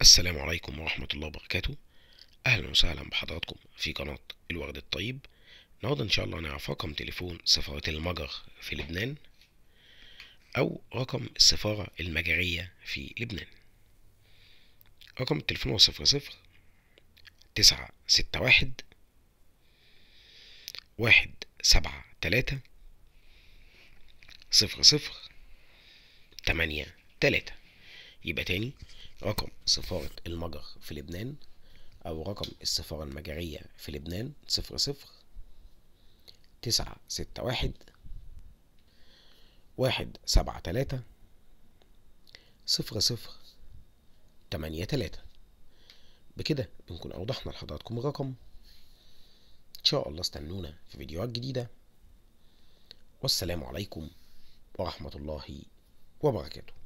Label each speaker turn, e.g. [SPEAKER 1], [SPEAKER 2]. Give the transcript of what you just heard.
[SPEAKER 1] السلام عليكم ورحمة الله وبركاته. أهلا وسهلا بحضراتكم في قناة الورد الطيب. النهاردة إن شاء الله نعرف رقم تليفون سفارة المجر في لبنان أو رقم السفارة المجرية في لبنان. رقم التليفون هو صفر صفر تسعة ستة واحد واحد سبعة تلاتة صفر صفر تمانية تلاتة. يبقى تاني رقم سفارة المجر في لبنان أو رقم السفارة المجرية في لبنان صفر صفر تسعة ستة واحد واحد سبعة تلاتة صفر صفر تمانية تلاتة. بكده بنكون أوضحنا لحضراتكم الرقم. إن شاء الله استنونا في فيديوهات جديدة. والسلام عليكم ورحمة الله وبركاته.